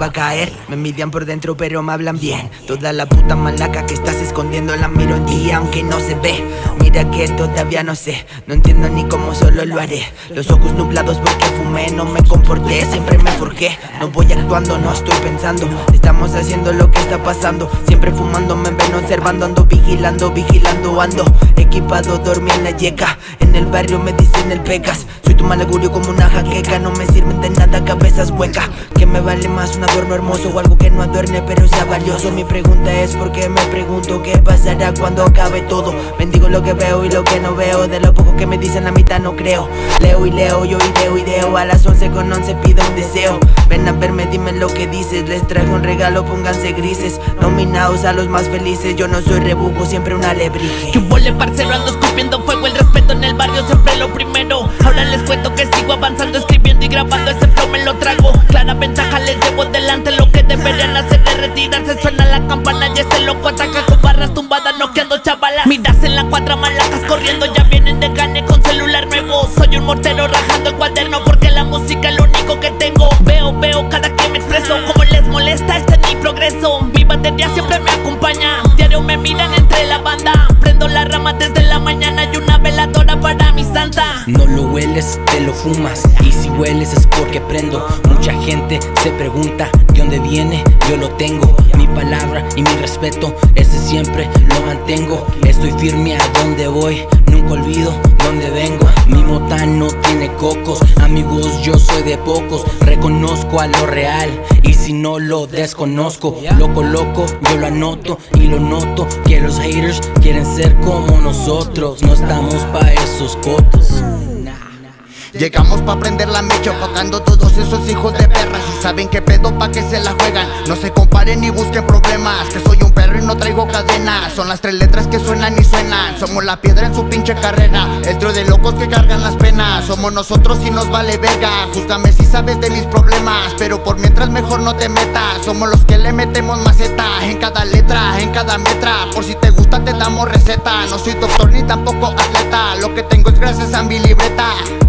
iba a caer. Me envidian por dentro pero me hablan bien. Toda la puta malaca que estás escondiendo la miro en día aunque no se ve. Mira que todavía no sé, no entiendo ni cómo solo lo haré. Los ojos nublados porque fumé, no me comporté, siempre me forjé. No voy actuando, no estoy pensando, estamos haciendo lo que está pasando. Siempre fumando, me ven observando, ando vigilando, vigilando, ando Equipado, dormí en la yeca, en el barrio me dicen el pecas Soy tu mal augurio como una jaqueca, no me sirven de nada cabezas huecas. Que me vale más un adorno hermoso o algo que no adorne pero sea valioso. Mi pregunta es por qué me pregunto qué pasará cuando acabe todo Bendigo lo que veo y lo que no veo. De lo poco que me dicen la mitad no creo. Leo y leo, yo ideo, ideo. A las 11 con 11 pido un deseo. Ven a verme, dime lo que dices. Les traigo un regalo, pónganse grises. Nominados a los más felices. Yo no soy rebujo, siempre una alebrije. Que vole parcero, escupiendo fuego. El respeto en el barrio siempre lo primero Les cuento que sigo avanzando Escribiendo y grabando, ese flow me lo trago. Clara ventaja les llevo delante Lo que deberían hacer es retirarse. Suena la campana y este loco ataca Con barras tumbadas, noqueando chavalas. Miras en la cuadra malacas corriendo Ya vienen de gane con celular nuevo. Soy un mortero rajando el cuaderno Porque la música es lo único que tengo. Veo, veo cada que me expreso Como les molesta, este es mi progreso. Mi batería siempre me acompaña Diario me miran entre la banda. Prendo la rama desde No lo hueles, te lo fumas. Y si hueles es porque prendo Mucha gente se pregunta ¿De dónde viene? Yo lo tengo. Mi palabra y mi respeto Ese siempre lo mantengo. Estoy firme a donde voy Nunca olvido dónde vengo. Mi mota no Amigos yo soy de pocos. Reconozco a lo real. Y si no lo desconozco Lo coloco, yo lo anoto Y lo noto que los haters quieren ser como nosotros. No estamos pa' esos cotos. Llegamos pa' prender la mecha, opacando todos esos hijos de perras Y saben que pedo pa' que se la juegan. No se comparen ni busquen problemas Que soy un perro y no traigo cadenas. Son las tres letras que suenan y suenan. Somos la piedra en su pinche carrera. El trío de locos que cargan las penas. Somos nosotros y nos vale verga. Júzgame si sabes de mis problemas Pero por mientras mejor no te metas. Somos los que le metemos maceta En cada letra, en cada metra. Por si te gusta te damos receta. No soy doctor ni tampoco atleta. Lo que tengo es gracias a mi libreta